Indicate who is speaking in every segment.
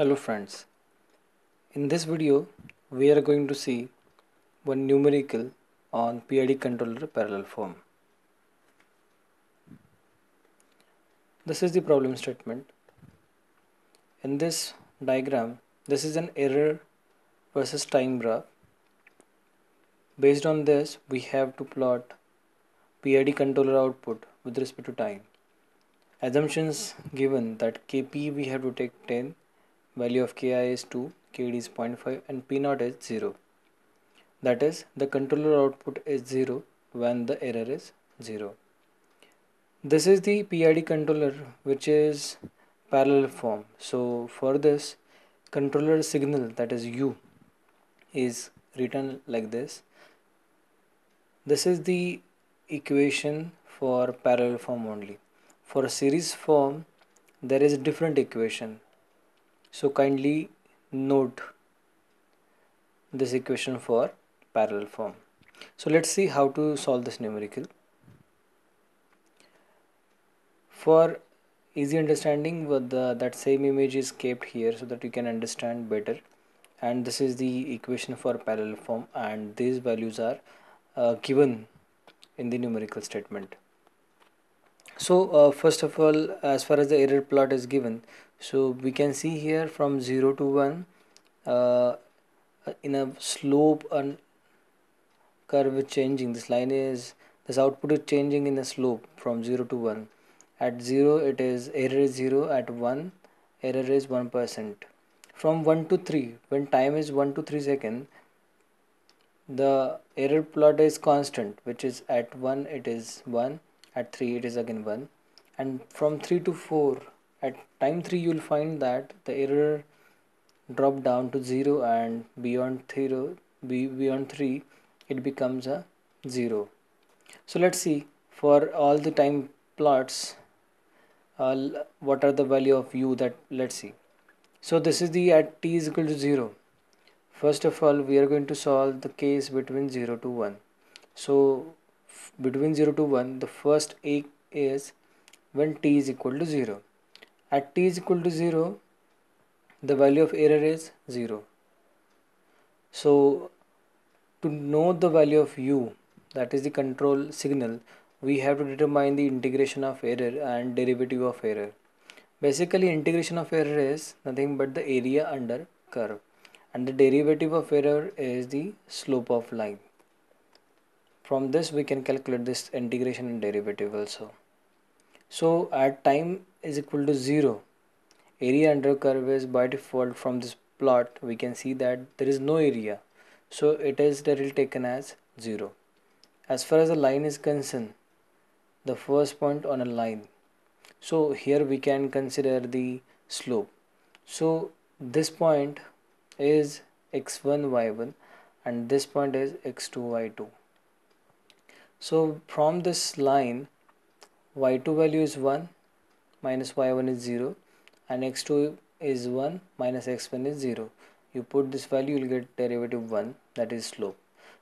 Speaker 1: Hello friends, in this video we are going to see one numerical on PID controller parallel form. This is the problem statement. In this diagram, this is an error versus time graph. Based on this, we have to plot PID controller output with respect to time. Assumptions given that Kp we have to take 10 value of ki is 2 kd is 0.5 and p naught is 0 that is the controller output is 0 when the error is 0 this is the PID controller which is parallel form. So for this controller signal that is u is written like this. This is the equation for parallel form only. For series form there is a different equation so kindly note this equation for parallel form. So let's see how to solve this numerical. For easy understanding the, that same image is kept here so that you can understand better and this is the equation for parallel form and these values are uh, given in the numerical statement so uh, first of all as far as the error plot is given so we can see here from 0 to 1 uh, in a slope and curve changing. This line is this output is changing in a slope from 0 to 1 at 0 it is error is 0 at 1 error is 1 percent. From 1 to 3 when time is 1 to 3 second the error plot is constant which is at 1 it is 1 at 3 it is again 1 and from 3 to 4 at time 3 you will find that the error drop down to 0 and beyond 0 beyond 3 it becomes a 0 so let's see for all the time plots uh, what are the value of u that let's see. So this is the at t is equal to 0 first of all we are going to solve the case between 0 to 1 so between 0 to 1 the first a is when t is equal to 0 at t is equal to 0 the value of error is 0 so to know the value of u that is the control signal we have to determine the integration of error and derivative of error. Basically integration of error is nothing but the area under curve and the derivative of error is the slope of line. From this we can calculate this integration and derivative also so at time is equal to 0 area under curve is by default from this plot. We can see that there is no area. So it is taken as 0 as far as the line is concerned the first point on a line. So here we can consider the slope. So this point is x1 y1 and this point is x2 y2 so from this line y2 value is 1 minus y1 is 0 and x2 is 1 minus x1 is 0 you put this value you'll get derivative 1 that is slope.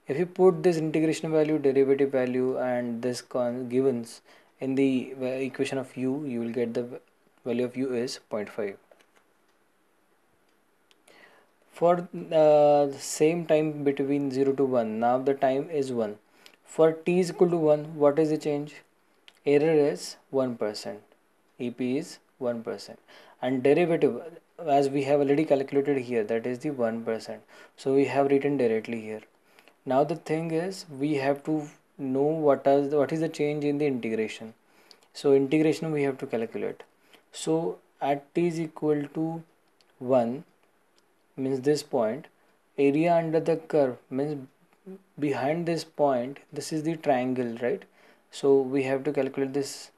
Speaker 1: If you put this integration value derivative value and this givens in the equation of u you will get the value of u is 0.5 for uh, the same time between 0 to 1 now the time is 1 for t is equal to 1 what is the change error is 1% EP is 1% and derivative as we have already calculated here that is the 1% so we have written directly here. Now the thing is we have to know what is what is the change in the integration. So integration we have to calculate. So at t is equal to 1 means this point. Area under the curve means behind this point this is the triangle right so we have to calculate this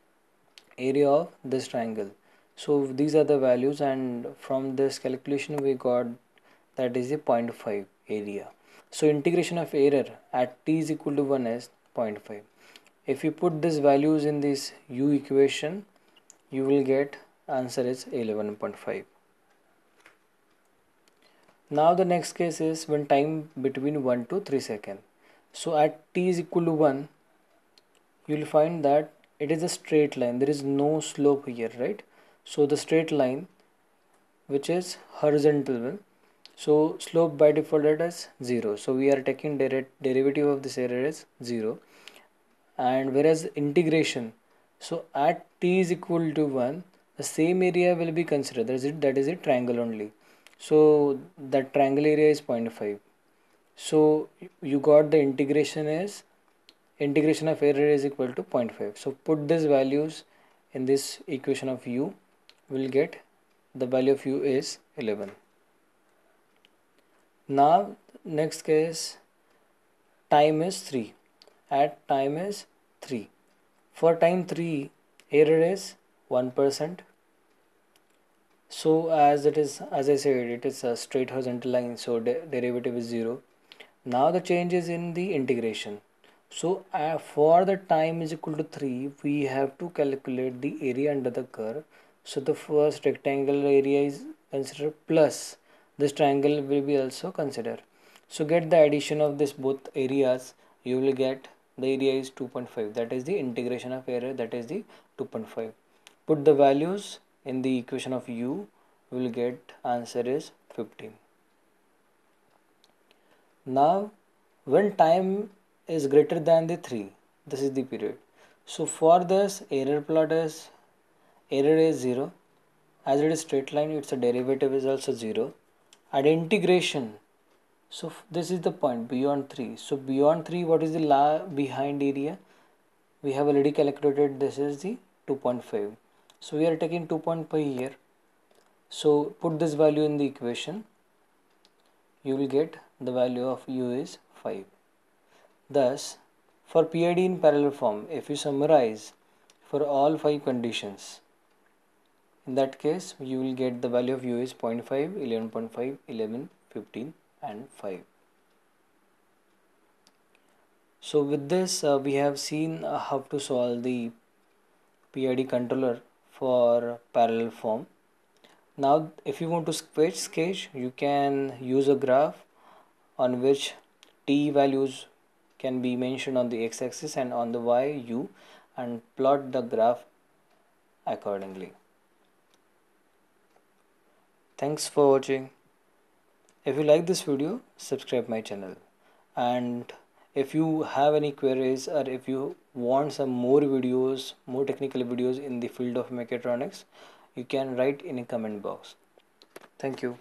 Speaker 1: area of this triangle. So these are the values and from this calculation we got that is a 0.5 area. So integration of error at t is equal to 1 is 0.5 if you put these values in this u equation you will get answer is 11.5 now the next case is when time between 1 to 3 second so at t is equal to 1 you will find that it is a straight line. There is no slope here right? So the straight line which is horizontal so slope by default that is 0 so we are taking der derivative of this error is 0 and whereas integration so at t is equal to 1 the same area will be considered. That is it that is a triangle only. So that triangle area is 0.5 so you got the integration is integration of error is equal to 0.5 so put these values in this equation of u we will get the value of u is 11 now next case time is 3 at time is 3 for time 3 error is 1% so as it is as I said it is a straight horizontal line so de derivative is 0 now the change is in the integration so uh, for the time is equal to 3 we have to calculate the area under the curve. So the first rectangle area is considered plus. This triangle will be also considered. So get the addition of this both areas. You will get the area is 2.5 that is the integration of area that is the 2.5 put the values in the equation of u. Will get answer is 15 now when time is greater than the 3 this is the period. So for this error plot is error is 0 as it is straight line its derivative is also 0 and integration. So this is the point beyond 3 so beyond 3 what is the la behind area? We have already calculated this is the 2.5 so we are taking 2.5 here. So put this value in the equation. You will get the value of u is 5. Thus, for PID in parallel form, if you summarize for all 5 conditions, in that case you will get the value of u is 0.5, 11.5, 11, 15 and 5. So with this uh, we have seen uh, how to solve the PID controller for parallel form. Now if you want to sketch sketch you can use a graph on which t values can be mentioned on the x-axis and on the y u and plot the graph accordingly. Thanks for watching. If you like this video subscribe my channel. And if you have any queries or if you want some more videos more technical videos in the field of mechatronics you can write in a comment box. Thank you